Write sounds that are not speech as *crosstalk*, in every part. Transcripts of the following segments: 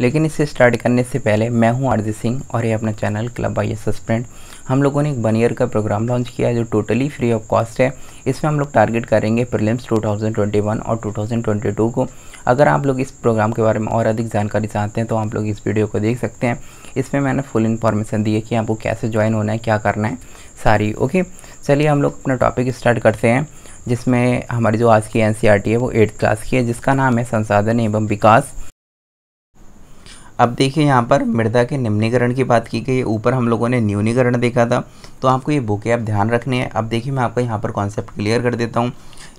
लेकिन इसे स्टार्ट करने से पहले मैं हूँ अरिजीत सिंह और ये अपना channel club I S friend हम लोगों ने एक वन ईयर का प्रोग्राम लॉन्च किया जो टोटली फ्री ऑफ़ कॉस्ट है। इसमें हम लोग टारगेट करेंगे प्रीलिम्स 2021 और 2022 को। अगर आप लोग इस प्रोग्राम के बारे में और अधिक जानकारी चाहते हैं तो आप लोग इस वीडियो को देख सकते हैं। इसमें मैंने फुल इन्फॉर्मेशन दी है कि आपको कैसे ज्वाइन होना है, क्या करना है, सारी ओके चलिए हम लोग अपना टॉपिक स्टार्ट करते हैं, जिसमें हमारी जो आज की एन e है वो एट्थ क्लास की है, जिसका नाम है संसाधन एवं विकास। अब देखिए यहाँ पर मृदा के निम्नीकरण की बात की गई, ऊपर हम लोगों ने न्यूनीकरण देखा था तो आपको ये बुके आप ध्यान रखने हैं। अब देखिए मैं आपको यहाँ पर कॉन्सेप्ट क्लियर कर देता हूँ।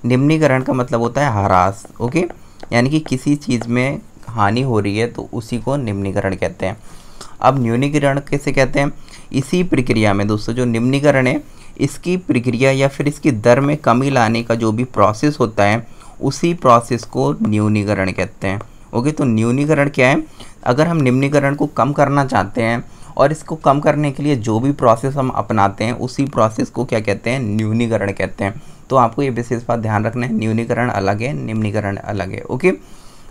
निम्नीकरण का मतलब होता है हरास ओके यानी कि किसी चीज़ में हानि हो रही है तो उसी को निम्नीकरण कहते हैं। अब न्यूनीकरण कैसे कहते हैं? इसी प्रक्रिया में, दोस्तों, जो निम्नीकरण है, इसकी प्रक्रिया या फिर इसकी दर में कमी लाने का जो भी प्रोसेस होता है, उसी प्रोसेस को न्यूनीकरण कहते हैं। ओके तो न्यूनीकरण क्या है? अगर हम निम्नीकरण को कम करना चाहते हैं और इसको कम करने के लिए जो भी प्रोसेस हम अपनाते हैं, उसी प्रोसेस को क्या कहते हैं? न्यूनीकरण कहते हैं। तो आपको ये विशेष बात ध्यान रखना है, न्यूनीकरण अलग है, निम्नीकरण अलग है, ओके?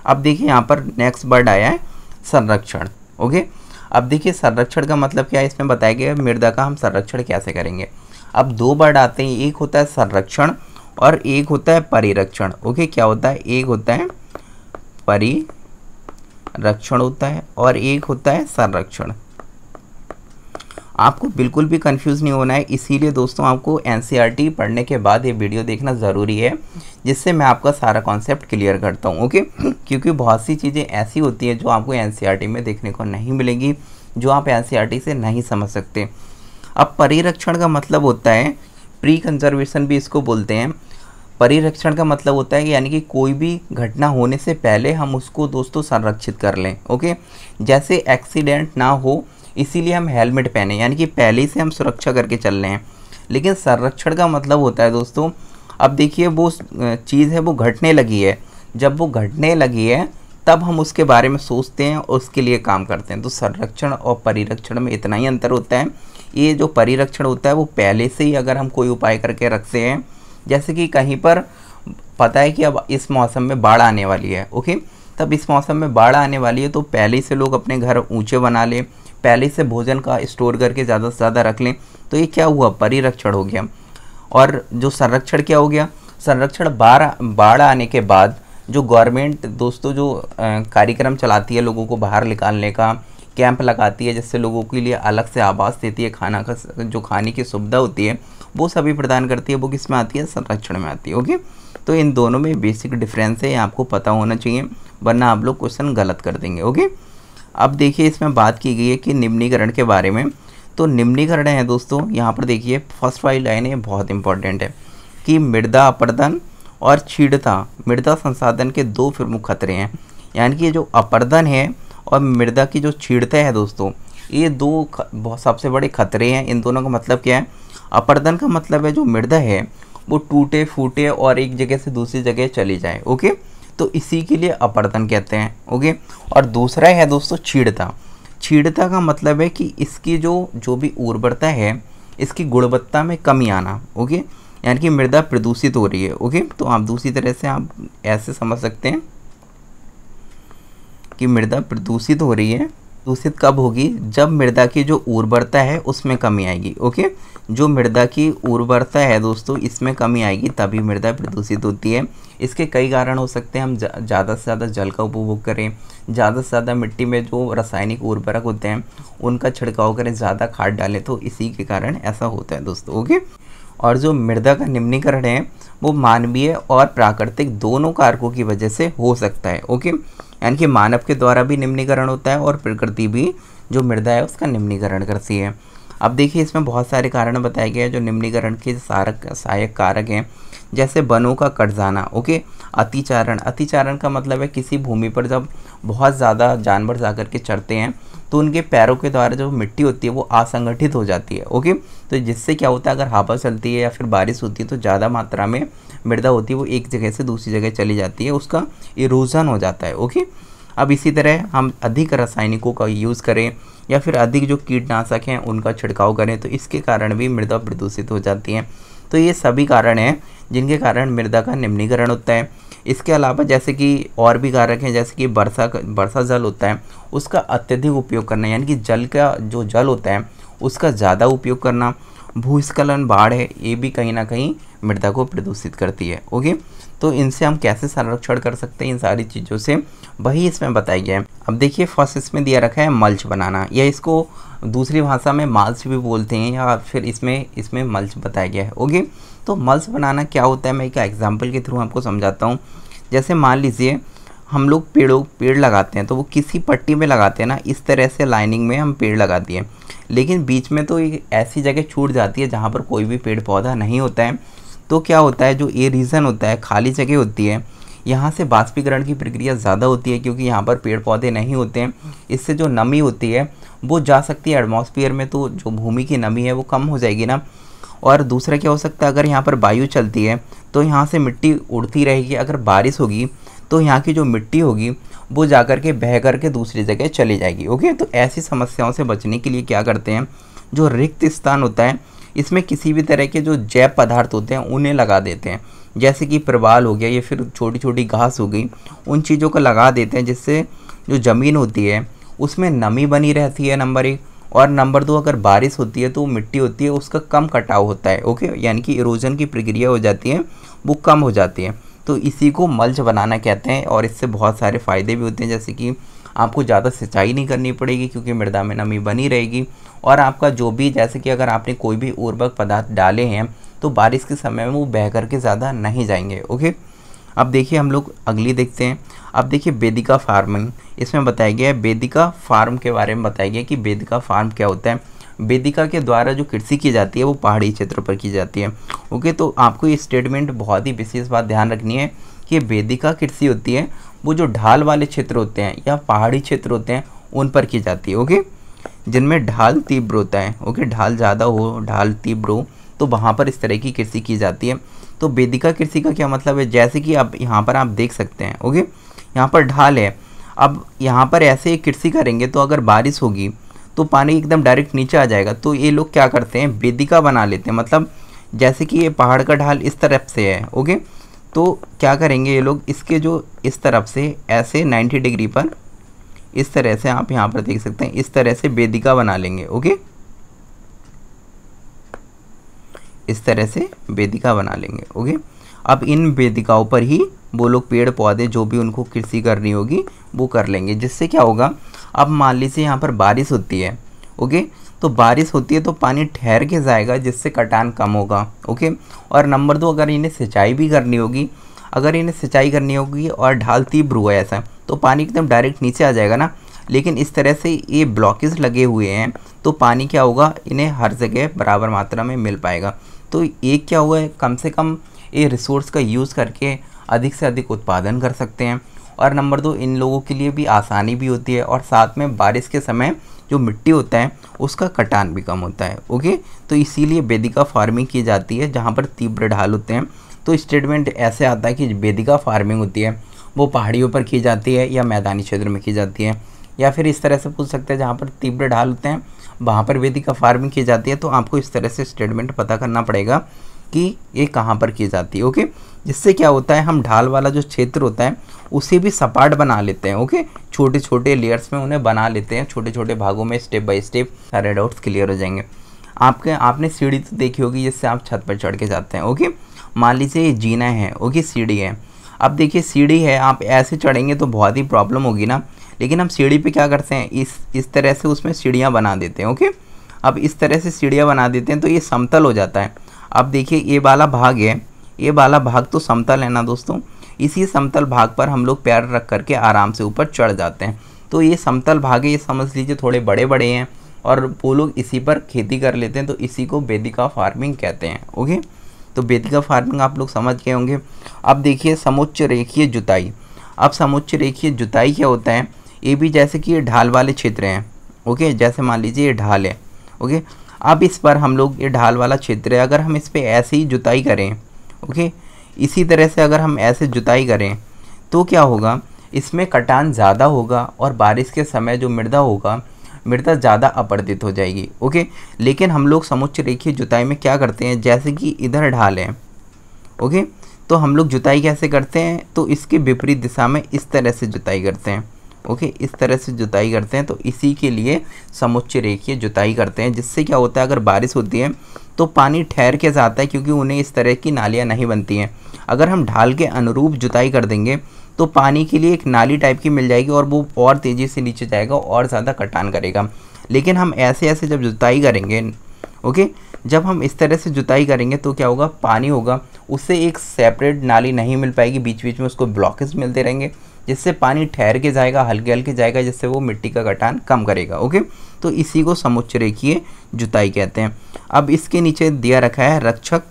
अब देखिए यहाँ पर नेक्स्ट वर्ड आया है, संरक्षण, ओके? अब देखिए संरक्षण का मतलब क्या है? इसमें बताया गया मृदा का हम संरक्षण कैसे करेंगे? अब दो वर्ड आते हैं, एक होता है संरक्षण और एक होता है परिरक्षण, ओके? क्या होता है? एक होता है परिरक्षण होता है और एक होता है संरक्षण। आपको बिल्कुल भी कंफ्यूज नहीं होना है, इसीलिए दोस्तों आपको एन e पढ़ने के बाद ये वीडियो देखना ज़रूरी है, जिससे मैं आपका सारा कॉन्सेप्ट क्लियर करता हूँ ओके *clears throat* क्योंकि बहुत सी चीज़ें ऐसी होती हैं जो आपको एन e में देखने को नहीं मिलेगी, जो आप एन e से नहीं समझ सकते। अब परिरक्षण का मतलब होता है प्री कंजर्वेशन भी इसको बोलते हैं परिरक्षण का मतलब होता है यानी कि कोई भी घटना होने से पहले हम उसको दोस्तों संरक्षित कर लें, ओके? जैसे एक्सीडेंट ना हो, इसीलिए हम हेलमेट पहने, यानी कि पहले से हम सुरक्षा करके चल रहे हैं। लेकिन संरक्षण का मतलब होता है दोस्तों, अब देखिए वो चीज़ है, वो घटने लगी है। जब वो घटने लगी है, तब हम उसके बारे में सोचते हैं और उसके लिए काम करते हैं। तो संरक्षण और परिरक्षण में इतना ही अंतर होता है। ये जो परिरक्षण होता है, वो पहले से ही अगर हम कोई उपाय करके रखते हैं जैसे कि कहीं पर पता है कि अब इस मौसम में बाढ़ आने वाली है, ओके? तब इस मौसम में बाढ़ आने वाली है तो पहले से लोग अपने घर ऊँचे बना लें, पहले से भोजन का स्टोर करके ज़्यादा से ज़्यादा रख लें तो ये क्या हुआ? परिरक्षण हो गया। और जो संरक्षण क्या हो गया? संरक्षण बाढ़ बाढ़ आने के बाद जो गवर्नमेंट, दोस्तों, जो कार्यक्रम चलाती है लोगों को बाहर निकालने का कैंप लगाती है, जिससे लोगों के लिए अलग से आवास देती है, खाना का जो खाने की सुविधा होती है, वो सभी प्रदान करती है, वो किसमें आती है? संरक्षण में आती है, ओके? तो इन दोनों में बेसिक डिफरेंस है आपको पता होना चाहिए, वरना आप लोग क्वेश्चन गलत कर देंगे, ओके? अब देखिए, इसमें बात की गई है कि निम्नीकरण के बारे में। तो निम्नीकरण है दोस्तों, यहाँ पर देखिए, फ़र्स्ट वाली लाइन है, बहुत इंपॉर्टेंट है, कि मृदा अपर्दन और छीड़ता मृदा संसाधन के दो प्रमुख खतरे हैं। यानी कि जो अपर्दन है और मृदा की जो छीड़ता है दोस्तों, ये दो बहुत, सबसे बड़े खतरे हैं। इन दोनों का मतलब क्या है? अपर्दन का मतलब है जो मृदा है, वो टूटे, फूटे और एक जगह से दूसरी जगह चली जाए, ओके? तो इसी के लिए अपर्दन कहते हैं, ओके? और दूसरा है दोस्तों, छीड़ता। छीड़ता का मतलब है कि इसकी जो जो भी उर्वरता है, इसकी गुणवत्ता में कमी आना, ओके? यानी कि मृदा प्रदूषित हो रही है, ओके? तो आप दूसरी तरह से आप ऐसे समझ सकते हैं। कि मृदा प्रदूषित हो रही है। दूषित कब होगी? जब मृदा की जो उर्वरता है, उसमें कमी आएगी, ओके? जो मृदा की उर्वरता है दोस्तों, इसमें कमी आएगी, तभी मृदा प्रदूषित होती है। इसके कई कारण हो सकते हैं। हम ज़्यादा से ज़्यादा जल का उपभोग करें, ज़्यादा से ज़्यादा मिट्टी में जो रासायनिक उर्वरक होते हैं, उनका छिड़काव करें, ज़्यादा खाद डालें तो इसी के कारण ऐसा होता है दोस्तों, ओके? और जो मृदा का निम्नीकरण है, वो मानवीय और प्राकृतिक दोनों कारकों की वजह से हो सकता है, ओके? यानी कि मानव के द्वारा भी निम्नीकरण होता है और प्रकृति भी जो मृदा है उसका निम्नीकरण करती है। अब देखिए, इसमें बहुत सारे कारण बताए गए हैं जो निम्नीकरण के सारक, सहायक कारक हैं। जैसे वनों का कट जाना, ओके? अतिचारण। अतिचारण का मतलब है किसी भूमि पर जब बहुत ज़्यादा जानवर जाकर के चढ़ते हैं तो उनके पैरों के द्वारा जो मिट्टी होती है वो असंगठित हो जाती है, ओके? तो जिससे क्या होता है, अगर हवा चलती है या फिर बारिश होती है तो ज़्यादा मात्रा में मृदा होती है, वो एक जगह से दूसरी जगह चली जाती है, उसका इरोजन हो जाता है ओके अब इसी तरह हम अधिक रासायनिकों का यूज़ करें या फिर अधिक जो कीटनाशक हैं, उनका छिड़काव करें तो इसके कारण भी मृदा प्रदूषित हो जाती है। तो ये सभी कारण हैं, जिनके कारण मृदा का निम्नीकरण होता है। इसके अलावा जैसे कि और भी कारक हैं, जैसे कि वर्षा वर्षा जल होता है, उसका अत्यधिक उपयोग करना, यानी कि जल का जो जल होता है, उसका ज़्यादा उपयोग करना भूस्खलन, बाढ़ है, ये भी कहीं ना कहीं मृदा को प्रदूषित करती है ओके तो इनसे हम कैसे संरक्षण कर सकते हैं इन सारी चीज़ों से? वही इसमें बताया गया है। अब देखिए फ़र्स्ट इसमें दिया रखा है मल्च बनाना। या इसको दूसरी भाषा में माल्च भी बोलते हैं, या फिर इसमें इसमें मल्च बताया गया है ओके तो मल्च बनाना क्या होता है? मैं एक एग्ज़ाम्पल के थ्रू आपको समझाता हूँ। जैसे मान लीजिए हम लोग पेड़ों, पेड़ लगाते हैं तो वो किसी पट्टी में लगाते हैं ना, इस तरह से लाइनिंग में हम पेड़ लगा दिए लेकिन बीच में तो एक ऐसी जगह छूट जाती है जहाँ पर कोई भी पेड़ पौधा नहीं होता है। तो क्या होता है, जो ये रीज़न होता है, खाली जगह होती है, यहाँ से बाष्पीकरण की प्रक्रिया ज़्यादा होती है क्योंकि यहाँ पर पेड़ पौधे नहीं होते हैं। इससे जो नमी होती है, वो जा सकती है एटमॉस्फेयर में तो जो भूमि की नमी है, वो कम हो जाएगी ना। और दूसरा क्या हो सकता है, अगर यहाँ पर वायु चलती है तो यहाँ से मिट्टी उड़ती रहेगी। अगर बारिश होगी तो यहाँ की जो मिट्टी होगी, वो जा कर के बह कर के दूसरी जगह चली जाएगी ओके तो ऐसी समस्याओं से बचने के लिए क्या करते हैं, जो रिक्त स्थान होता है, इसमें किसी भी तरह के जो जैव पदार्थ होते हैं, उन्हें लगा देते हैं। जैसे कि प्रवाल हो गया या फिर छोटी छोटी घास हो गई, उन चीज़ों को लगा देते हैं, जिससे जो ज़मीन होती है, उसमें नमी बनी रहती है, नंबर एक। और नंबर दो, अगर बारिश होती है तो मिट्टी होती है, उसका कम कटाव होता है ओके यानी कि इरोजन की प्रक्रिया हो जाती है, वो कम हो जाती है। तो इसी को मल्च बनाना कहते हैं और इससे बहुत सारे फ़ायदे भी होते हैं, जैसे कि आपको ज़्यादा सिंचाई नहीं करनी पड़ेगी क्योंकि मृदा में नमी बनी रहेगी। और आपका जो भी, जैसे कि अगर आपने कोई भी उर्वरक पदार्थ डाले हैं तो बारिश के समय में वो बह करके ज़्यादा नहीं जाएँगे, ओके? अब देखिए हम लोग अगली देखते हैं। अब देखिए बेदिका फ़ार्मिंग। इसमें बताया गया है, बेदिका फार्म के बारे में बताया गया कि बेदिका फार्म क्या होता है। वेदिका के द्वारा जो कृषि की जाती है, वो पहाड़ी क्षेत्र पर की जाती है। ओके तो आपको ये स्टेटमेंट बहुत ही विशेष बात ध्यान रखनी है कि वेदिका कृषि होती है, वो जो ढाल वाले क्षेत्र होते हैं या पहाड़ी क्षेत्र होते हैं, उन पर की जाती है, ओके? जिनमें ढाल तीव्र होता है, ओके? ढाल ज़्यादा हो, ढाल तीव्र हो तो वहाँ पर इस तरह की कृषि की जाती है। तो वेदिका कृषि का क्या मतलब है? जैसे कि अब यहाँ पर आप देख सकते हैं, ओके? यहाँ पर ढाल है। अब यहाँ पर ऐसे कृषि करेंगे तो अगर बारिश होगी तो पानी एकदम डायरेक्ट नीचे आ जाएगा। तो ये लोग क्या करते हैं? वेदिका बना लेते हैं। मतलब जैसे कि ये पहाड़ का ढाल इस तरफ़ से है, ओके? तो क्या करेंगे ये लोग? इसके जो इस तरफ़ से, ऐसे 90 डिग्री पर इस तरह से आप यहाँ पर देख सकते हैं। इस तरह से वेदिका बना लेंगे, ओके? इस तरह से वेदिका बना लेंगे, ओके? अब इन वेदिकाओं पर ही वो लोग पेड़ पौधे जो भी उनको कृषि करनी होगी, वो कर लेंगे। जिससे क्या होगा? अब मान लीजिए यहाँ पर बारिश होती है, ओके? तो बारिश होती है तो पानी ठहर के जाएगा, जिससे कटान कम होगा, ओके? और नंबर दो, अगर इन्हें सिंचाई भी करनी होगी, अगर इन्हें सिंचाई करनी होगी और ढाल तीव्र हुआ ऐसा तो पानी एकदम डायरेक्ट नीचे आ जाएगा ना? लेकिन इस तरह से ये ब्लॉकेज लगे हुए हैं तो पानी क्या होगा? इन्हें हर जगह बराबर मात्रा में मिल पाएगा। तो एक क्या हुआ है? कम से कम ये रिसोर्स का यूज़ करके अधिक से अधिक उत्पादन कर सकते हैं। और नंबर दो, इन लोगों के लिए भी आसानी भी होती है और साथ में बारिश के समय जो मिट्टी होता है, उसका कटान भी कम होता है ओके तो इसीलिए बेदिका फ़ार्मिंग की जाती है जहाँ पर तीव्र ढाल होते हैं। तो स्टेटमेंट ऐसे आता है कि बेदिका फ़ार्मिंग होती है, वो पहाड़ियों पर की जाती है या मैदानी क्षेत्र में की जाती है, या फिर इस तरह से पूछ सकते हैं जहाँ पर तीव्र ढाल होते हैं, वहाँ पर वेदिका फ़ार्मिंग की जाती है। तो आपको इस तरह से स्टेटमेंट पता करना पड़ेगा। कि ये कहाँ पर की जाती है, ओके? जिससे क्या होता है, हम ढाल वाला जो क्षेत्र होता है, उसे भी सपाट बना लेते हैं, ओके? छोटे छोटे लेयर्स में उन्हें बना लेते हैं छोटे छोटे भागों में स्टेप बाय स्टेप सारे डाउट्स क्लियर हो जाएँगे। आपके, आपने सीढ़ी तो देखी होगी, जिससे आप छत पर चढ़ के जाते हैं, ओके? मान लीजिए ये जीना है, ओके, सीढ़ी है। अब देखिए, सीढ़ी है, आप ऐसे चढ़ेंगे तो बहुत ही प्रॉब्लम होगी ना? लेकिन हम सीढ़ी पे क्या करते हैं, इस इस तरह से उसमें सीढ़ियाँ बना देते हैं, ओके? अब इस तरह से सीढ़ियाँ बना देते हैं तो ये समतल हो जाता है। अब देखिए, ये वाला भाग है। ये वाला भाग तो समतल है ना दोस्तों? इसी समतल भाग पर हम लोग पैर रख करके आराम से ऊपर चढ़ जाते हैं। तो ये समतल भाग है, ये समझ लीजिए थोड़े बड़े बड़े हैं और वो लोग इसी पर खेती कर लेते हैं तो इसी को बेदिका फ़ार्मिंग कहते हैं, ओके? तो बेदिका फ़ार्मिंग आप लोग समझ गए होंगे। अब देखिए, समुच्च रेखीय जुताई। अब समुच्च रेखीय जुताई क्या होता है? ये भी जैसे कि ये ढाल वाले क्षेत्र हैं, ओके? जैसे मान लीजिए ये ढाल है, ओके? अब इस पर हम लोग ये ढाल वाला क्षेत्र है, अगर हम इस पर ऐसे ही जुताई करें, ओके? इसी तरह से अगर हम ऐसे जुताई करें तो क्या होगा? इसमें कटान ज़्यादा होगा और बारिश के समय जो मृदा होगा, मृदा ज़्यादा अपर्दित हो जाएगी, ओके? लेकिन हम लोग समुच्च रेखीय जुताई में क्या करते हैं? जैसे कि इधर ढाल है, ओके? तो हम लोग जुताई कैसे करते हैं? तो इसके विपरीत दिशा में इस तरह से जुताई करते हैं। ओके, इस तरह से जुताई करते हैं तो इसी के लिए समुच्च रेखीय जुताई करते हैं। जिससे क्या होता है, अगर बारिश होती है तो पानी ठहर के जाता है, क्योंकि उन्हें इस तरह की नालियाँ नहीं बनती हैं। अगर हम ढाल के अनुरूप जुताई कर देंगे तो पानी के लिए एक नाली टाइप की मिल जाएगी और वो और तेज़ी से नीचे जाएगा और ज़्यादा कटान करेगा। लेकिन हम ऐसे ऐसे जब जुताई करेंगे, ओके, जब हम इस तरह से जुताई करेंगे तो क्या होगा, पानी होगा, उससे एक सेपरेट नाली नहीं मिल पाएगी बीच बीच में उसको ब्लॉकेज मिलते रहेंगे। जिससे पानी ठहर के जाएगा, हल्के हल्के जाएगा, जिससे वो मिट्टी का कटान कम करेगा, ओके? तो इसी को समुच्च रेखीय जुताई कहते हैं। अब इसके नीचे दिया रखा है रक्षक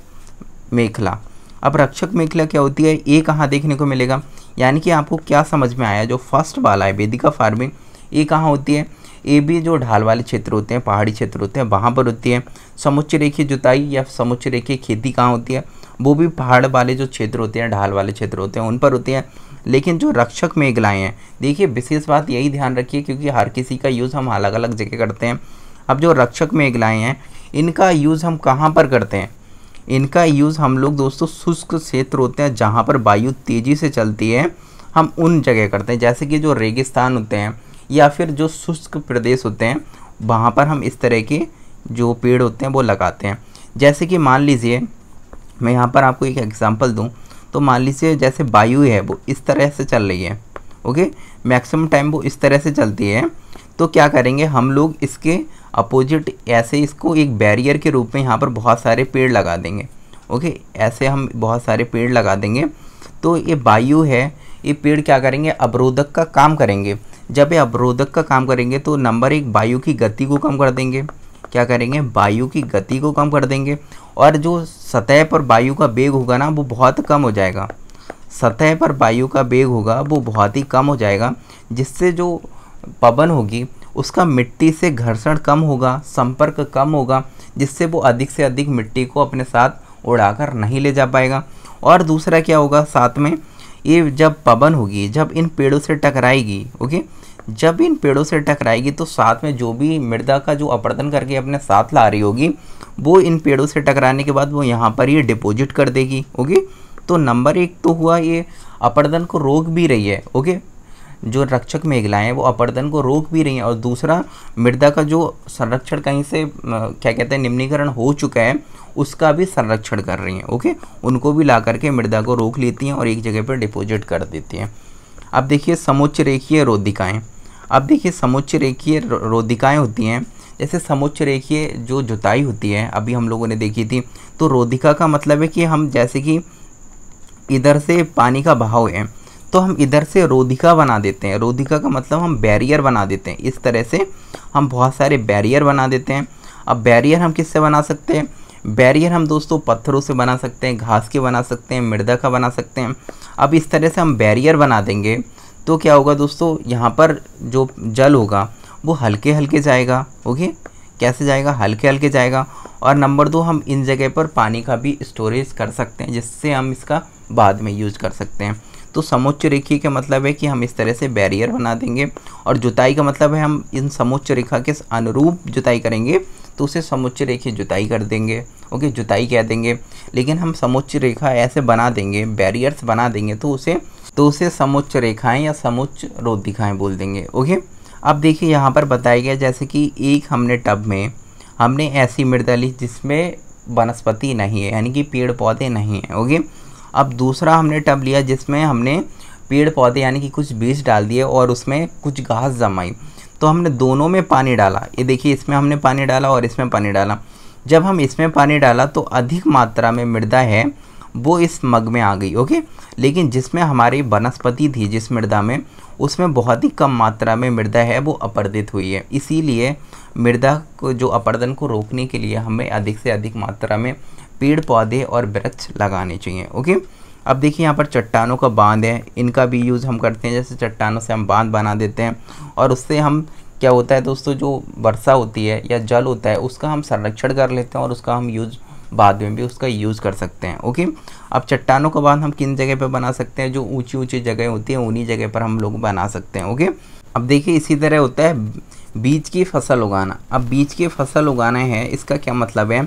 मेखला। अब रक्षक मेखला क्या होती है? ये कहाँ देखने को मिलेगा? यानी कि आपको क्या समझ में आया? जो फ़र्स्ट वाला है, वेदिका फ़ार्मिंग, ये कहाँ होती है? ये भी जो ढाल वाले क्षेत्र होते हैं, पहाड़ी क्षेत्र होते हैं, वहाँ पर होती है। समुच्च रेखीय जुताई या समुच्च रेखीय खेती कहाँ होती है? वो भी पहाड़ वाले जो क्षेत्र होते हैं, ढाल वाले क्षेत्र होते हैं, उन पर होती हैं। लेकिन जो रक्षक मेघलाएँ हैं, देखिए, विशेष बात यही ध्यान रखिए क्योंकि हर किसी का यूज़ हम अलग अलग जगह करते हैं। अब जो रक्षक मेघलाएँ हैं, इनका यूज़ हम कहाँ पर करते हैं? इनका यूज़ हम लोग दोस्तों शुष्क क्षेत्र होते हैं, जहाँ पर वायु तेज़ी से चलती है, हम उन जगह करते हैं। जैसे कि जो रेगिस्तान होते हैं, या फिर जो शुष्क प्रदेश होते हैं, वहाँ पर हम इस तरह के जो पेड़ होते हैं, वो लगाते हैं। जैसे कि मान लीजिए, मैं यहाँ पर आपको एक एग्जांपल दूँ। तो मान लीजिए जैसे वायु है वो इस तरह से चल रही है ओके मैक्सिमम टाइम वो इस तरह से चलती है। तो क्या करेंगे, हम लोग इसके अपोजिट ऐसे इसको एक बैरियर के रूप में यहाँ पर बहुत सारे पेड़ लगा देंगे ओके ऐसे हम बहुत सारे पेड़ लगा देंगे। तो ये वायु है, ये पेड़ क्या करेंगे, अवरोधक का काम करेंगे। जब ये अवरोधक का काम करेंगे तो नंबर एक वायु की गति को कम कर देंगे। क्या करेंगे? वायु की गति को कम कर देंगे। और जो सतह पर वायु का वेग होगा ना, वो बहुत कम हो जाएगा। सतह पर वायु का वेग होगा, वो बहुत ही कम हो जाएगा, जिससे जो पवन होगी, उसका मिट्टी से घर्षण कम होगा, संपर्क कम होगा, जिससे वो अधिक से अधिक मिट्टी को अपने साथ उड़ाकर नहीं ले जा पाएगा। और दूसरा क्या होगा साथ में? ये जब पवन होगी, जब इन पेड़ों से टकराएगी, ओके जब इन पेड़ों से टकराएगी तो साथ में जो भी मृदा का जो अपर्दन करके अपने साथ ला रही होगी, वो इन पेड़ों से टकराने के बाद वो यहाँ पर ये डिपॉजिट कर देगी ओके तो नंबर एक तो हुआ ये अपर्दन को रोक भी रही है ओके जो रक्षक मेघलाएँ हैं, वो अपर्दन को रोक भी रही हैं। और दूसरा, मृदा का जो संरक्षण कहीं से क्या कहते हैं, निम्नीकरण हो चुका है, उसका भी संरक्षण कर रही हैं ओके उनको भी ला करके मृदा को रोक लेती हैं और एक जगह पर डिपॉजिट कर देती हैं। अब देखिए, समुच्च रेखीय रोधिकाएँ। अब देखिए समुच्च रेखीय रोधिकाएँ होती हैं। जैसे समुच्च रेखीय जो जुताई होती है, अभी हम लोगों ने देखी थी तो रोधिका का मतलब है कि हम जैसे कि इधर से पानी का बहाव है तो हम इधर से रोधिका बना देते हैं। रोधिका का मतलब हम बैरियर बना देते हैं। इस तरह से हम बहुत सारे बैरियर बना देते हैं। अब बैरियर हम किससे बना सकते हैं? बैरियर हम दोस्तों पत्थरों से बना सकते हैं, घास के बना सकते हैं, मृदा का बना सकते हैं। अब इस तरह से हम बैरियर बना देंगे। तो क्या होगा दोस्तों, यहाँ पर जो जल होगा, वो हल्के हल्के जाएगा ओके कैसे जाएगा? हल्के हल्के जाएगा। और नंबर दो, हम इन जगह पर पानी का भी स्टोरेज कर सकते हैं, जिससे हम इसका बाद में यूज़ कर सकते हैं। तो समुच्च रेखी का मतलब है कि हम इस तरह से बैरियर बना देंगे, और जुताई का मतलब है हम इन समुच्च रेखा के अनुरूप जुताई करेंगे। तो उसे समुच्च रेखी जुताई कर देंगे, ओके, जुताई कह देंगे। लेकिन हम समुच्च रेखा ऐसे बना देंगे बैरियर्स बना देंगे तो उसे तो उसे समुच्च रेखाएँ या समुच्च रोधिकाएँ बोल देंगे, ओके। अब देखिए, यहाँ पर बताया गया जैसे कि एक हमने टब में, हमने ऐसी मृदा ली जिसमें वनस्पति नहीं है, यानी कि पेड़ पौधे नहीं हैं, ओके। अब दूसरा हमने टब लिया जिसमें हमने पेड़ पौधे यानी कि कुछ बीज डाल दिए और उसमें कुछ घास जमाई। तो हमने दोनों में पानी डाला। ये देखिए, इसमें हमने पानी डाला और इसमें पानी डाला। जब हम इसमें पानी डाला तो अधिक मात्रा में मृदा है, वो इस मग में आ गई, ओके? लेकिन जिसमें हमारी वनस्पति थी, जिस मृदा में, उसमें बहुत ही कम मात्रा में मृदा है, वो अपर्दित हुई है। इसीलिए मृदा को, जो अपर्दन को रोकने के लिए हमें अधिक से अधिक मात्रा में पेड़ पौधे और वृक्ष लगाने चाहिए, ओके? अब देखिए यहाँ पर चट्टानों का बाँध है। इनका भी यूज़ हम करते हैं। जैसे चट्टानों से हम बाँध बना देते हैं और उससे हम क्या होता है दोस्तों, जो वर्षा होती है या जल होता है, उसका हम संरक्षण कर लेते हैं और उसका हम यूज़ बाद में भी उसका यूज़ कर सकते हैं। ओके अब चट्टानों का बाँध हम किन जगह पर बना सकते हैं? जो ऊँची ऊँची जगह होती है, उन्हीं जगह पर हम लोग बना सकते हैं। ओके अब देखिए इसी तरह होता है बीज की फ़सल उगाना। अब बीज की फ़सल उगाना है, इसका क्या मतलब है?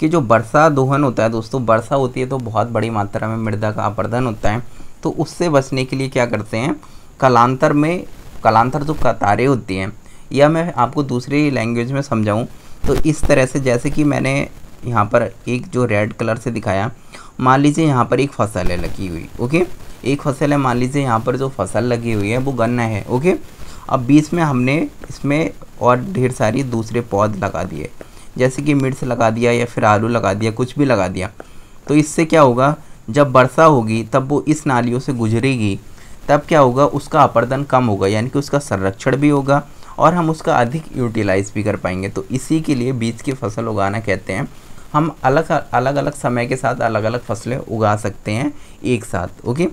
कि जो वर्षा दोहन होता है दोस्तों वर्षा होती है तो बहुत बड़ी मात्रा में मृदा का अपर्दन होता है। तो उससे बचने के लिए क्या करते हैं? कलांतर में, कलांतर जो कतारें होती हैं, या मैं आपको दूसरी लैंग्वेज में समझाऊं तो इस तरह से जैसे कि मैंने यहाँ पर एक जो रेड कलर से दिखाया, मान लीजिए यहाँ पर एक फ़सल है लगी हुई ओके एक फ़सल है, मान लीजिए यहाँ पर जो फ़सल लगी हुई है, वो गन्ना है ओके अब बीच में हमने इसमें और ढेर सारी दूसरे पौध लगा दिए। जैसे कि मिर्च लगा दिया या फिर आलू लगा दिया, कुछ भी लगा दिया। तो इससे क्या होगा, जब वर्षा होगी, तब वो इस नालियों से गुजरेगी, तब क्या होगा, उसका अपर्दन कम होगा, यानी कि उसका संरक्षण भी होगा और हम उसका अधिक यूटिलाइज भी कर पाएँगे। तो इसी के लिए बीज की फ़सल उगाना कहते हैं। हम अलग अलग अलग समय के साथ अलग अलग फ़सलें उगा सकते हैं एक साथ, ओके?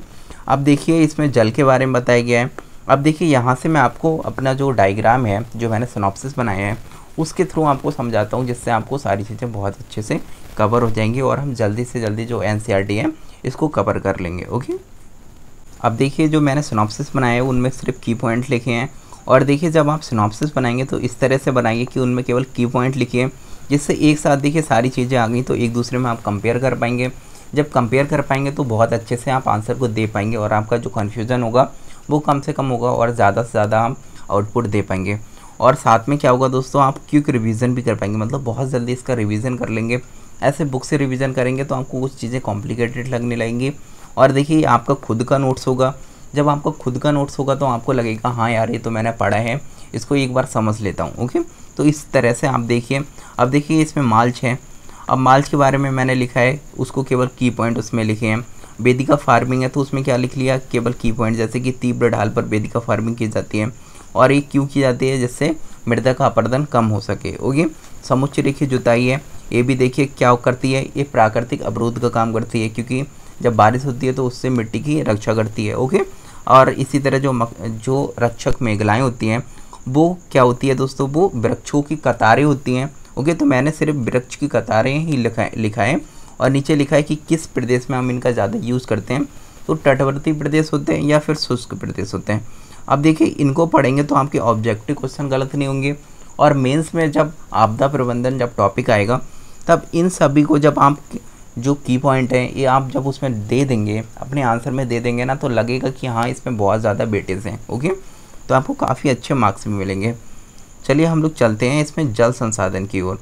अब देखिए, इसमें जल के बारे में बताया गया है। अब देखिए, यहाँ से मैं आपको अपना जो डायग्राम है, जो मैंने सनॉप्सिस बनाया है उसके थ्रू आपको समझाता हूँ, जिससे आपको सारी चीज़ें बहुत अच्छे से कवर हो जाएँगी और हम जल्दी से जल्दी जो एन है, इसको कवर कर लेंगे ओके अब देखिए जो मैंने सिनॉप्सिस बनाए हैं, उनमें सिर्फ़ की पॉइंट लिखे हैं और देखिए जब आप सिनॉप्सिस बनाएँगे तो इस तरह से बनाएँगे कि उनमें केवल की पॉइंट लिखिए जिससे एक साथ देखिए सारी चीज़ें आ गई तो एक दूसरे में आप कंपेयर कर पाएँगे। जब कंपेयर कर पाएँगे तो बहुत अच्छे से आप आंसर को दे पाएँगे और आपका जो कन्फ्यूज़न होगा, वो कम से कम होगा और ज़्यादा से ज़्यादा आप आउटपुट दे पाएँगे। और साथ में क्या होगा दोस्तों, आप क्विक रिवीजन भी कर पाएँगे। मतलब बहुत जल्दी इसका रिवीजन कर लेंगे। ऐसे बुक से रिवीजन करेंगे तो आपको कुछ चीज़ें कॉम्प्लिकेटेड लगने लगेंगी। और देखिए आपका खुद का नोट्स होगा। जब आपका खुद का नोट्स होगा तो आपको लगेगा हाँ यार, ये तो मैंने पढ़ा है। इसको एक बार समझ लेता हूँ। ओके? तो इस तरह से आप देखिए। अब देखिए, इसमें माल्च है। अब माल्च के बारे में मैंने लिखा है। उसको केवल की पॉइंट उसमें लिखे हैं। वेदिका फ़ार्मिंग है तो उसमें क्या लिख लिया? केवल की पॉइंट जैसे कि तीव्र ढाल पर वेदिका फ़ार्मिंग की जाती है। और ये क्यों की जाती है जिससे मृदा का अपर्दन कम हो सके। ओके समुच्च रेखी जुताई है। ये भी देखिए क्या करती है। ये प्राकृतिक अवरोध का काम करती है क्योंकि जब बारिश होती है तो उससे मिट्टी की रक्षा करती है। ओके और इसी तरह जो मक, जो रक्षक मेघलाएँ होती हैं वो क्या होती है दोस्तों? वो वृक्षों की कतारें होती हैं। ओके तो मैंने सिर्फ़ वृक्ष की कतारें ही लिखा लिखा है और नीचे लिखा है कि किस प्रदेश में हम इनका ज़्यादा यूज़ करते हैं? तो तटवर्ती प्रदेश होते हैं या फिर शुष्क प्रदेश होते हैं। अब देखिए, इनको पढ़ेंगे तो आपके ऑब्जेक्टिव क्वेश्चन गलत नहीं होंगे। और मेंस में जब आपदा प्रबंधन जब टॉपिक आएगा, तब इन सभी को जब आप जो की पॉइंट हैं, ये आप जब उसमें दे देंगे, अपने आंसर में दे देंगे ना तो लगेगा कि हाँ इसमें बहुत ज़्यादा बेटेज हैं ओके तो आपको काफ़ी अच्छे मार्क्स भी मिलेंगे। चलिए, हम लोग चलते हैं इसमें जल संसाधन की ओर।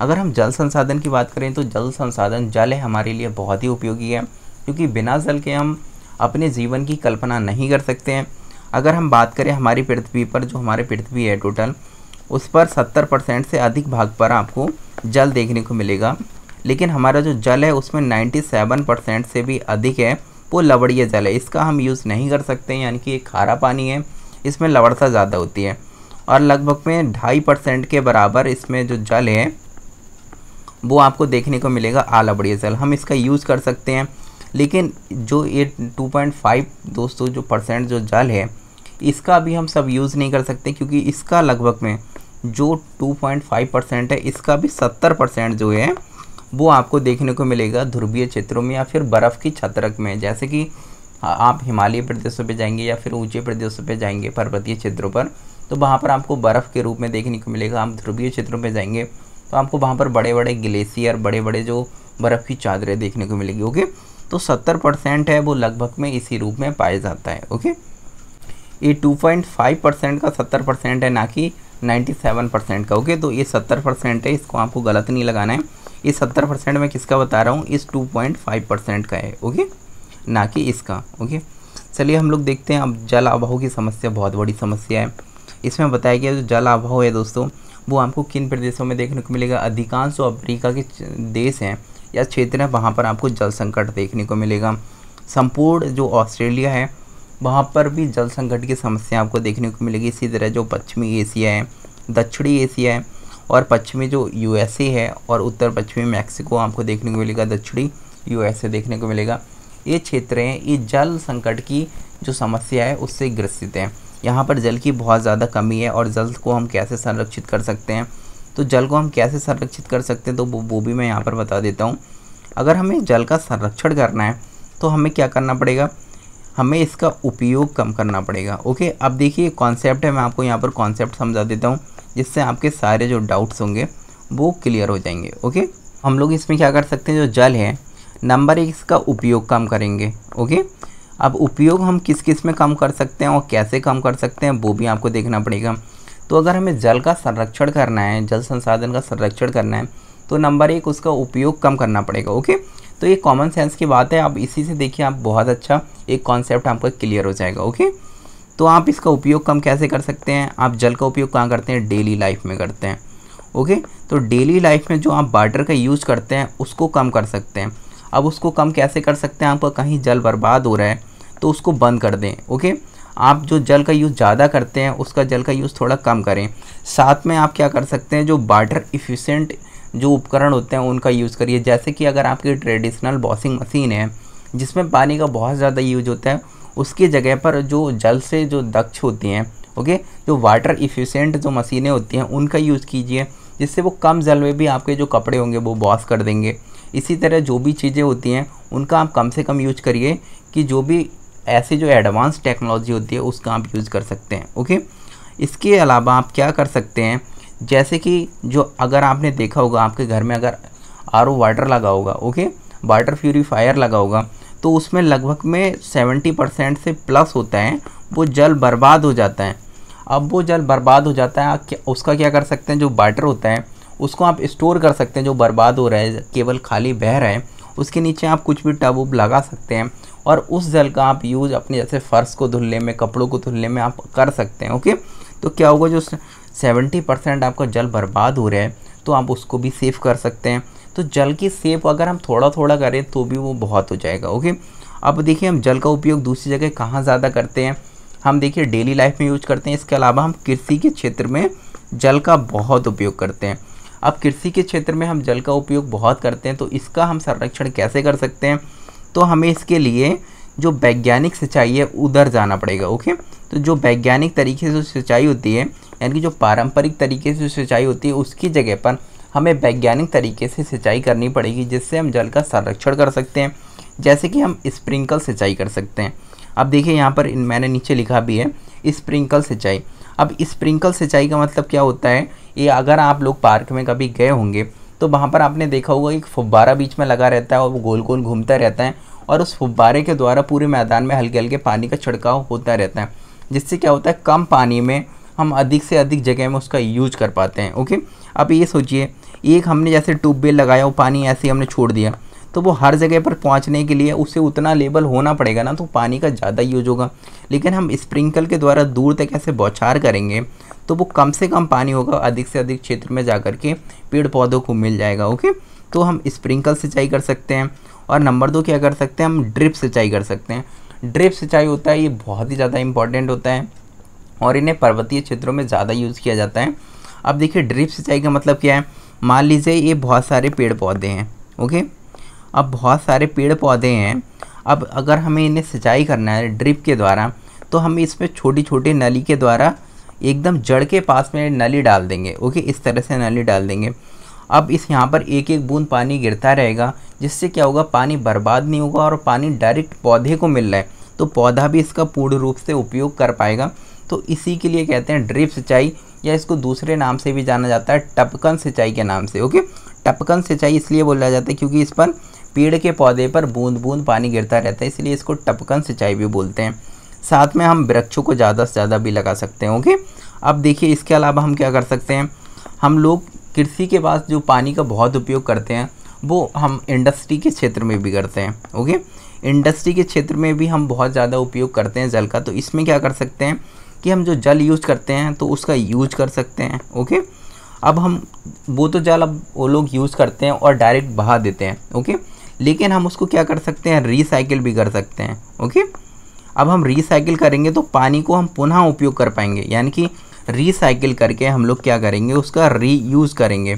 अगर हम जल संसाधन की बात करें तो जल संसाधन जल है, हमारे लिए बहुत ही उपयोगी है, क्योंकि बिना जल के हम अपने जीवन की कल्पना नहीं कर सकते हैं। अगर हम बात करें हमारी पृथ्वी पर, जो हमारी पृथ्वी है टोटल उस पर सत्तर परसेंट से अधिक भाग पर आपको जल देखने को मिलेगा। लेकिन हमारा जो जल है, उसमें नाइन्टी सेवन परसेंट से भी अधिक है, वो लवड़ीय जल है। इसका हम यूज़ नहीं कर सकते, यानी कि एक खारा पानी है, इसमें लवड़ता ज़्यादा होती है। और लगभग में ढाई परसेंट के बराबर इसमें जो जल है, वो आपको देखने को मिलेगा आलबड़िया जल। हम इसका यूज़ कर सकते हैं, लेकिन जो ये 2.5 दोस्तों, जो परसेंट जो जल है इसका भी हम सब यूज़ नहीं कर सकते क्योंकि इसका लगभग में जो 2.5 परसेंट है, इसका भी 70 परसेंट जो है, वो आपको देखने को मिलेगा ध्रुवीय क्षेत्रों में या फिर बर्फ़ की छतरक में। जैसे कि आप हिमालय प्रदेशों पे जाएँगे या फिर ऊँचे प्रदेशों पे जाएँगे, पर्वतीय क्षेत्रों पर तो वहाँ पर आपको बर्फ़ के रूप में देखने को मिलेगा। आप ध्रुवीय क्षेत्रों पे जाएँगे तो आपको वहाँ पर बड़े बड़े ग्लेशियर बड़े बड़े जो बर्फ़ की चादरें देखने को मिलेगी, ओके? तो सत्तर परसेंट है, वो लगभग में इसी रूप में पाया जाता है, ओके? ये 2.5 परसेंट का 70 परसेंट है, ना कि 97 परसेंट का। ओके तो ये 70 परसेंट है, इसको आपको गलत नहीं लगाना है। ये 70 परसेंट मैं किसका बता रहा हूँ? इस 2.5 परसेंट का है, ओके? ना कि इसका, ओके? चलिए हम लोग देखते हैं, अब जल अभाव की समस्या बहुत बड़ी समस्या है। इसमें बताया गया जो जल अभाव है दोस्तों, वो आपको किन प्रदेशों में देखने को मिलेगा? अधिकांश जो अफ्रीका के देश हैं, या क्षेत्र है, वहाँ पर आपको जल संकट देखने को मिलेगा। संपूर्ण जो ऑस्ट्रेलिया है वहाँ पर भी जल संकट की समस्या आपको देखने को मिलेगी। इसी तरह जो पश्चिमी एशिया है, दक्षिणी एशिया है और पश्चिमी जो यूएसए है और उत्तर पश्चिमी मैक्सिको आपको देखने को मिलेगा, दक्षिणी यूएसए देखने को मिलेगा। ये क्षेत्र हैं, ये जल संकट की जो समस्या है, उससे ग्रसित हैं। यहाँ पर जल की बहुत ज़्यादा कमी है और जल को हम कैसे संरक्षित कर सकते हैं? तो जल को हम कैसे संरक्षित कर सकते हैं? तो वो वो भी मैं यहाँ पर बता देता हूँ। अगर हमें जल का संरक्षण करना है तो हमें क्या करना पड़ेगा? हमें इसका उपयोग कम करना पड़ेगा। ओके, अब देखिए कॉन्सेप्ट है, मैं आपको यहाँ पर कॉन्सेप्ट समझा देता हूँ, जिससे आपके सारे जो डाउट्स होंगे, वो क्लियर हो जाएँगे। ओके, हम लोग इसमें क्या कर सकते हैं, जो जल है नंबर एक इसका उपयोग कम करेंगे। ओके, अब उपयोग हम किस किसमें कम कर सकते हैं और कैसे कम कर सकते हैं, वो भी आपको देखना पड़ेगा। तो अगर हमें जल का संरक्षण करना है, जल संसाधन का संरक्षण करना है तो नंबर एक उसका उपयोग कम करना पड़ेगा। ओके तो ये कॉमन सेंस की बात है, आप इसी से देखिए, आप बहुत अच्छा एक कॉन्सेप्ट आपका क्लियर हो जाएगा ओके तो आप इसका उपयोग कम कैसे कर सकते हैं? आप जल का उपयोग कहाँ करते हैं? डेली लाइफ में करते हैं ओके तो डेली लाइफ में जो आप वाटर का यूज़ करते हैं, उसको कम कर सकते हैं। अब उसको कम कैसे कर सकते हैं आपका कहीं जल बर्बाद हो रहा है तो उसको बंद कर दें ओके आप जो जल का यूज़ ज़्यादा करते हैं, उसका जल का यूज़ थोड़ा कम करें। साथ में आप क्या कर सकते हैं? जो वाटर इफ़िशेंट जो उपकरण होते हैं, उनका यूज़ करिए। जैसे कि अगर आपकी ट्रेडिशनल वॉशिंग मशीन है, जिसमें पानी का बहुत ज़्यादा यूज़ होता है, उसकी जगह पर जो जल से जो दक्ष होती हैं ओके जो वाटर इफ़िशेंट जो मशीनें होती हैं, उनका यूज़ कीजिए, जिससे वो कम जल में भी आपके जो कपड़े होंगे, वो वॉश कर देंगे। इसी तरह जो भी चीज़ें होती हैं, उनका आप कम से कम यूज़ करिए कि जो भी ऐसी जो एडवांस टेक्नोलॉजी होती है, उसका आप यूज़ कर सकते हैं ओके इसके अलावा आप क्या कर सकते हैं जैसे कि जो अगर आपने देखा होगा, आपके घर में अगर आर ओ वाटर लगा होगा, ओके, वाटर प्यूरीफायर लगा होगा तो उसमें लगभग में सेवेंटी परसेंट से प्लस होता है, वो जल बर्बाद हो जाता है। अब वो जल बर्बाद हो जाता है उसका क्या कर सकते हैं, जो वाटर होता है, उसको आप स्टोर कर सकते हैं, जो बर्बाद हो रहा है, केवल खाली बह रहा है, उसके नीचे आप कुछ भी टब उब लगा सकते हैं, और उस जल का आप यूज़ अपने जैसे फ़र्श को धुलने में, कपड़ों को धुलने में आप कर सकते हैं, ओके। तो क्या होगा, जो सेवेंटी परसेंट आपका जल बर्बाद हो रहा है तो आप उसको भी सेव कर सकते हैं। तो जल की सेव अगर हम थोड़ा थोड़ा करें तो भी वो बहुत हो जाएगा, ओके? अब देखिए, हम जल का उपयोग दूसरी जगह कहाँ ज़्यादा करते हैं? हम देखिए, डेली लाइफ में यूज़ करते हैं। इसके अलावा हम कृषि के क्षेत्र में जल का बहुत उपयोग करते हैं। अब कृषि के क्षेत्र में हम जल का उपयोग बहुत करते हैं तो इसका हम संरक्षण कैसे कर सकते हैं? तो हमें इसके लिए जो वैज्ञानिक सिंचाई है, उधर जाना पड़ेगा, ओके? तो जो वैज्ञानिक तरीके से जो सिंचाई होती है यानी कि जो पारंपरिक तरीके से सिंचाई होती है, उसकी जगह पर हमें वैज्ञानिक तरीके से सिंचाई करनी पड़ेगी, जिससे हम जल का संरक्षण कर सकते हैं, जैसे कि हम स्प्रिंकल सिंचाई कर सकते हैं। अब देखिए, यहाँ पर मैंने नीचे लिखा भी है, स्प्रिंकल सिंचाई। अब स्प्रिंकल सिंचाई का मतलब क्या होता है? ये अगर आप लोग पार्क में कभी गए होंगे तो वहाँ पर आपने देखा होगा, एक फुब्बारा बीच में लगा रहता है और वो गोल गोल घूमता रहता है और उस फुब्बारे के द्वारा पूरे मैदान में हल्के हल्के पानी का छिड़काव होता रहता है, जिससे क्या होता है? कम पानी में हम अधिक से अधिक जगह में उसका यूज़ कर पाते हैं ओके अब ये सोचिए, एक हमने जैसे ट्यूबवेल लगाया वो पानी ऐसे हमने छोड़ दिया तो वो हर जगह पर पहुँचने के लिए उसे उतना लेवल होना पड़ेगा ना तो पानी का ज़्यादा यूज़ होगा। लेकिन हम स्प्रिंकल के द्वारा दूर तक ऐसे बौछार करेंगे तो वो कम से कम पानी होगा, अधिक से अधिक क्षेत्र में जा कर के पेड़ पौधों को मिल जाएगा ओके तो हम स्प्रिंकल सिंचाई कर सकते हैं, और नंबर दो क्या कर सकते हैं, हम ड्रिप सिंचाई कर सकते हैं। ड्रिप सिंचाई होता है, ये बहुत ही ज़्यादा इंपॉर्टेंट होता है। और इन्हें पर्वतीय क्षेत्रों में ज़्यादा यूज़ किया जाता है। अब देखिए, ड्रिप सिंचाई का मतलब क्या है? मान लीजिए ये बहुत सारे पेड़ पौधे हैं, ओके? अब बहुत सारे पेड़ पौधे हैं। अब अगर हमें इन्हें सिंचाई करना है ड्रिप के द्वारा तो हम इसमें छोटी छोटी नली के द्वारा एकदम जड़ के पास में नली डाल देंगे, ओके? इस तरह से नली डाल देंगे। अब इस यहाँ पर एक एक बूंद पानी गिरता रहेगा, जिससे क्या होगा? पानी बर्बाद नहीं होगा और पानी डायरेक्ट पौधे को मिल रहा है। तो पौधा भी इसका पूर्ण रूप से उपयोग कर पाएगा। तो इसी के लिए कहते हैं ड्रिप सिंचाई, या इसको दूसरे नाम से भी जाना जाता है, टपकन सिंचाई के नाम से, ओके? टपकन सिंचाई इसलिए बोला जाता है क्योंकि इस पर पेड़ के पौधे पर बूंद बूंद पानी गिरता रहता है, इसलिए इसको टपकन सिंचाई भी बोलते हैं। साथ में हम वृक्षों को ज़्यादा से ज़्यादा भी लगा सकते हैं, ओके? अब देखिए, इसके अलावा हम क्या कर सकते हैं? हम लोग कृषि के पास जो पानी का बहुत उपयोग करते हैं, वो हम इंडस्ट्री के क्षेत्र में भी करते हैं, ओके? इंडस्ट्री के क्षेत्र में भी हम बहुत ज़्यादा उपयोग करते हैं जल का तो इसमें क्या कर सकते हैं? कि हम जो जल यूज़ करते हैं तो उसका यूज़ कर सकते हैं, ओके? अब हम, वो तो जल अब वो लोग यूज़ करते हैं और डायरेक्ट बहा देते हैं, ओके? लेकिन हम उसको क्या कर सकते हैं? रिसाइकिल भी कर सकते हैं, ओके? अब हम रिसाइकिल करेंगे तो पानी को हम पुनः उपयोग कर पाएँगे, यानी कि रिसाइकिल करके हम लोग क्या करेंगे? उसका री यूज़ करेंगे।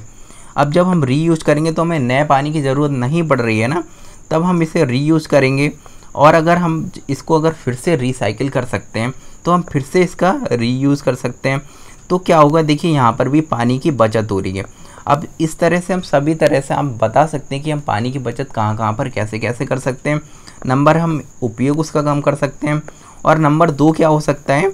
अब जब हम री यूज़ करेंगे तो हमें नए पानी की ज़रूरत नहीं पड़ रही है ना, तब हम इसे री यूज़ करेंगे। और अगर हम इसको अगर फिर से रिसाइकिल कर सकते हैं तो हम फिर से इसका रीयूज़ कर सकते हैं। तो क्या होगा? देखिए, यहाँ पर भी पानी की बचत हो रही है। अब इस तरह से हम सभी तरह से हम बता सकते हैं कि हम पानी की बचत कहाँ कहाँ पर कैसे कैसे कर सकते हैं। नंबर हम उपयोग उसका कम कर सकते हैं। और नंबर दो क्या हो सकता है?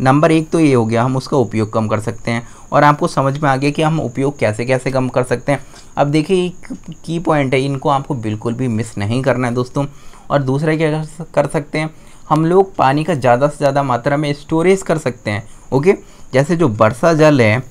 नंबर एक तो ये हो गया, हम उसका उपयोग कम कर सकते हैं। और आपको समझ में आ गया कि हम उपयोग कैसे कैसे कम कर सकते हैं। अब देखिए, एक की पॉइंट है, इनको आपको बिल्कुल भी मिस नहीं करना है दोस्तों। और दूसरा क्या कर सकते हैं? हम लोग पानी का ज़्यादा से ज़्यादा मात्रा में स्टोरेज कर सकते हैं ओके जैसे जो वर्षा जल है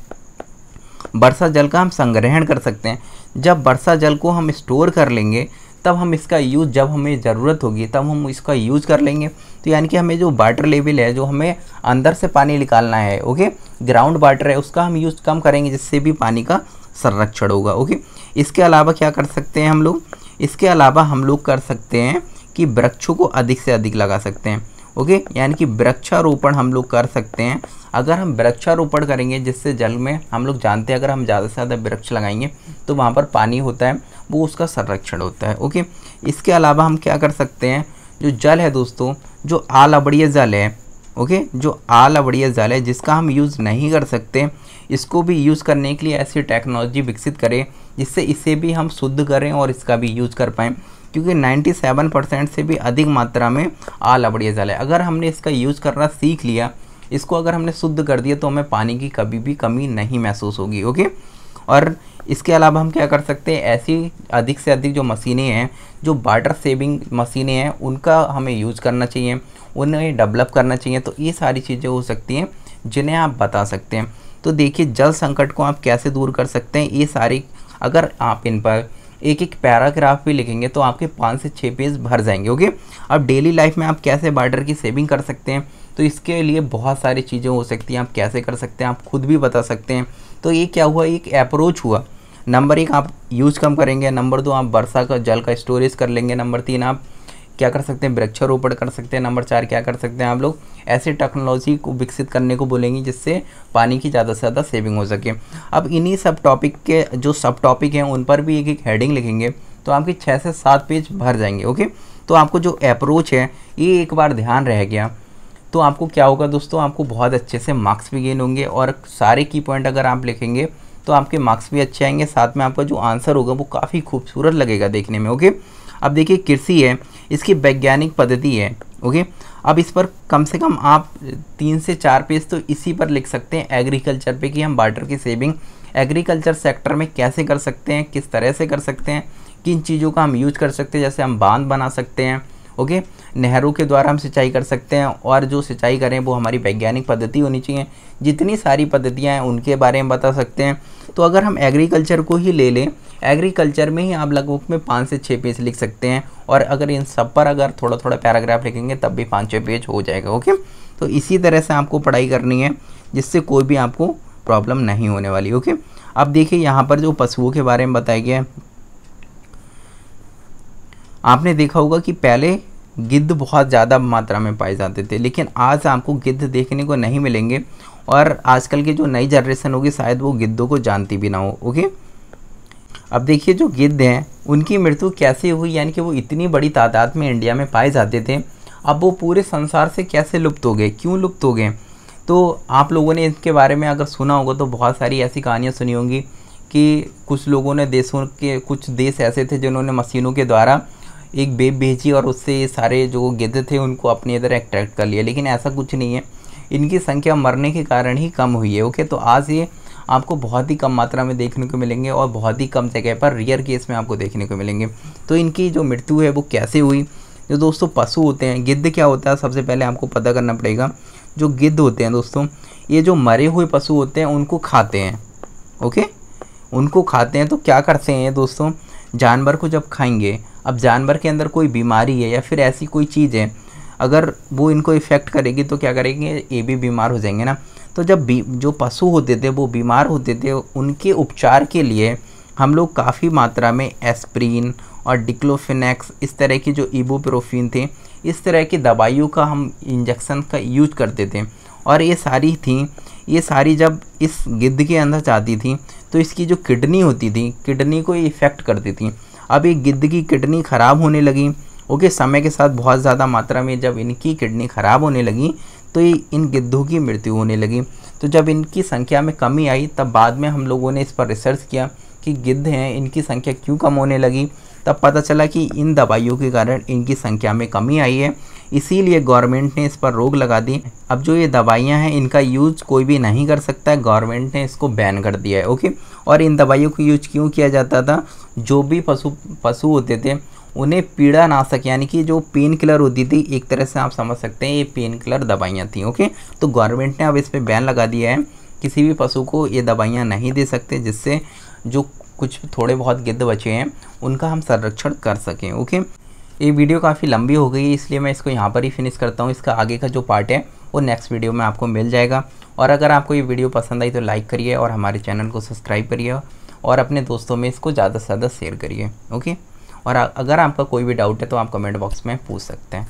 वर्षा जल का हम संग्रहण कर सकते हैं। जब वर्षा जल को हम स्टोर कर लेंगे, तब हम इसका यूज़ जब हमें ज़रूरत होगी, तब हम इसका यूज़ कर लेंगे। तो यानी कि हमें जो वाटर लेवल है, जो हमें अंदर से पानी निकालना है ओके ग्राउंड वाटर है, उसका हम यूज़ कम करेंगे, जिससे भी पानी का संरक्षण होगा ओके इसके अलावा क्या कर सकते हैं हम लोग? इसके अलावा हम लोग कर सकते हैं कि वृक्षों को अधिक से अधिक लगा सकते हैं, ओके? यानी कि वृक्षारोपण हम लोग कर सकते हैं। अगर हम वृक्षारोपण करेंगे, जिससे जल में हम लोग जानते हैं, अगर हम ज़्यादा से ज़्यादा वृक्ष लगाएँगे तो वहाँ पर पानी होता है, वो उसका संरक्षण होता है, ओके? इसके अलावा हम क्या कर सकते हैं, जो जल है दोस्तों, जो आल अबड़िया जल है, ओके? जो आल अबड़िया जल है, जिसका हम यूज़ नहीं कर सकते, इसको भी यूज़ करने के लिए ऐसी टेक्नोलॉजी विकसित करें, जिससे इसे भी हम शुद्ध करें और इसका भी यूज़ कर पाएँ। क्योंकि 97 परसेंट से भी अधिक मात्रा में आल अबड़िया जल है। अगर हमने इसका यूज़ करना सीख लिया, इसको अगर हमने शुद्ध कर दिया तो हमें पानी की कभी भी कमी नहीं महसूस होगी, ओके? और इसके अलावा हम क्या कर सकते हैं, ऐसी अधिक से अधिक जो मशीनें हैं, जो वाटर सेविंग मशीनें हैं, उनका हमें यूज़ करना चाहिए, उन्हें डेवलप करना चाहिए तो ये सारी चीज़ें हो सकती हैं, जिन्हें आप बता सकते हैं। तो देखिए, जल संकट को आप कैसे दूर कर सकते हैं, ये सारी, अगर आप इन पर एक एक पैराग्राफ भी लिखेंगे तो आपके पाँच से छः पेज भर जाएँगे, ओके? अब डेली लाइफ में आप कैसे बार्डर की सेविंग कर सकते हैं? तो इसके लिए बहुत सारी चीज़ें हो सकती हैं, आप कैसे कर सकते हैं, आप खुद भी बता सकते हैं। तो ये क्या हुआ? एक अप्रोच हुआ। नंबर एक आप यूज़ कम करेंगे नंबर दो आप वर्षा का, जल का स्टोरेज कर लेंगे नंबर तीन आप क्या कर सकते हैं? वृक्षारोपण कर सकते हैं, नंबर चार क्या कर सकते हैं आप लोग? ऐसे टेक्नोलॉजी को विकसित करने को बोलेंगे जिससे पानी की ज़्यादा से ज़्यादा सेविंग हो सके। अब इन्हीं सब टॉपिक के, जो सब टॉपिक हैं, उन पर भी एक एक हेडिंग लिखेंगे तो आपके छः से सात पेज भर जाएँगे ओके तो आपको जो अप्रोच है, ये एक बार ध्यान रह गया तो आपको क्या होगा दोस्तों? आपको बहुत अच्छे से मार्क्स भी गेन होंगे और सारे की पॉइंट अगर आप लिखेंगे तो आपके मार्क्स भी अच्छे आएँगे, साथ में आपका जो आंसर होगा वो काफ़ी खूबसूरत लगेगा देखने में ओके अब देखिए कृषि है इसकी वैज्ञानिक पद्धति है ओके अब इस पर कम से कम आप तीन से चार पेज तो इसी पर लिख सकते हैं एग्रीकल्चर पे कि हम वाटर की सेविंग एग्रीकल्चर सेक्टर में कैसे कर सकते हैं, किस तरह से कर सकते हैं, किन चीज़ों का हम यूज़ कर सकते हैं, जैसे हम बाँध बना सकते हैं ओके नहरों के द्वारा हम सिंचाई कर सकते हैं और जो सिंचाई करें वो हमारी वैज्ञानिक पद्धति होनी चाहिए। जितनी सारी पद्धतियाँ हैं उनके बारे में बता सकते हैं। तो अगर हम एग्रीकल्चर को ही ले लें, एग्रीकल्चर में ही आप लगभग में पाँच से छः पेज लिख सकते हैं और अगर इन सब पर अगर थोड़ा थोड़ा पैराग्राफ लिखेंगे तब भी पाँच छः पेज हो जाएगा, ओके? तो इसी तरह से आपको पढ़ाई करनी है, जिससे कोई भी आपको प्रॉब्लम नहीं होने वाली, ओके? अब देखिए यहाँ पर जो पशुओं के बारे में बताया गया है। आपने देखा होगा कि पहले गिद्ध बहुत ज़्यादा मात्रा में पाए जाते थे, लेकिन आज आपको गिद्ध देखने को नहीं मिलेंगे और आजकल की जो नई जनरेशन होगी, शायद वो गिद्धों को जानती भी ना हो ओके अब देखिए जो गिद्ध हैं, उनकी मृत्यु कैसे हुई, यानी कि वो इतनी बड़ी तादाद में इंडिया में पाए जाते थे, अब वो पूरे संसार से कैसे लुप्त हो गए, क्यों लुप्त हो गए? तो आप लोगों ने इसके बारे में अगर सुना होगा तो बहुत सारी ऐसी कहानियाँ सुनी होंगी कि कुछ लोगों ने देशों के, कुछ देश ऐसे थे जिन्होंने मशीनों के द्वारा एक बेब भेजी और उससे सारे जो गिद्ध थे उनको अपने इधर अट्रैक्ट कर लिया। लेकिन ऐसा कुछ नहीं है। इनकी संख्या मरने के कारण ही कम हुई है ओके तो आज ये आपको बहुत ही कम मात्रा में देखने को मिलेंगे और बहुत ही कम जगह पर रियर केस में आपको देखने को मिलेंगे। तो इनकी जो मृत्यु है, वो कैसे हुई? जो दोस्तों पशु होते हैं, गिद्ध क्या होता है? सबसे पहले आपको पता करना पड़ेगा। जो गिद्ध होते हैं दोस्तों, ये जो मरे हुए पशु होते हैं, उनको खाते हैं ओके उनको खाते हैं तो क्या करते हैं दोस्तों? जानवर को जब खाएँगे अब जानवर के अंदर कोई बीमारी है या फिर ऐसी कोई चीज़ है, अगर वो इनको इफ़ेक्ट करेगी तो क्या करेंगे? ये भी बीमार हो जाएँगे ना। तो जब जो पशु होते थे, वो बीमार होते थे, उनके उपचार के लिए हम लोग काफ़ी मात्रा में एस्प्रीन और डिक्लोफिनेक्स, इस तरह की जो इबोप्रोफिन थे, इस तरह की दवाइयों का हम इंजेक्शन का यूज़ करते थे। और ये सारी थी, ये सारी जब इस गिद्ध के अंदर जाती थी तो इसकी जो किडनी होती थी, किडनी को इफ़ेक्ट करती थी। अब ये गिद्ध की किडनी ख़राब होने लगी। ओके, समय के साथ बहुत ज़्यादा मात्रा में जब इनकी किडनी ख़राब होने लगी तो ये इन गिद्धों की मृत्यु होने लगी। तो जब इनकी संख्या में कमी आई, तब बाद में हम लोगों ने इस पर रिसर्च किया कि गिद्ध हैं, इनकी संख्या क्यों कम होने लगी। तब पता चला कि इन दवाइयों के कारण इनकी संख्या में कमी आई है। इसीलिए गवर्नमेंट ने इस पर रोक लगा दी। अब जो ये दवाइयाँ हैं, इनका यूज़ कोई भी नहीं कर सकता है। गवर्नमेंट ने इसको बैन कर दिया है, ओके? और इन दवाइयों को यूज़ क्यों किया जाता था? जो भी पशु पशु होते थे, उन्हें पीड़ा नाशक यानी कि जो पेन किलर होती थी, एक तरह से आप समझ सकते हैं, ये पेन किलर दवाइयाँ थी, ओके? तो गवर्नमेंट ने अब इस पर बैन लगा दिया है। किसी भी पशु को ये दवाइयाँ नहीं दे सकते, जिससे जो कुछ थोड़े बहुत गिद्ध बचे हैं, उनका हम संरक्षण कर सकें, ओके? ये वीडियो काफ़ी लंबी हो गई इसलिए मैं इसको यहाँ पर ही फिनिश करता हूँ। इसका आगे का जो पार्ट है, वो नेक्स्ट वीडियो में आपको मिल जाएगा। और अगर आपको ये वीडियो पसंद आई तो लाइक करिए और हमारे चैनल को सब्सक्राइब करिए और अपने दोस्तों में इसको ज़्यादा से ज़्यादा शेयर करिए ओके और अगर आपका कोई भी डाउट है तो आप कमेंट बॉक्स में पूछ सकते हैं।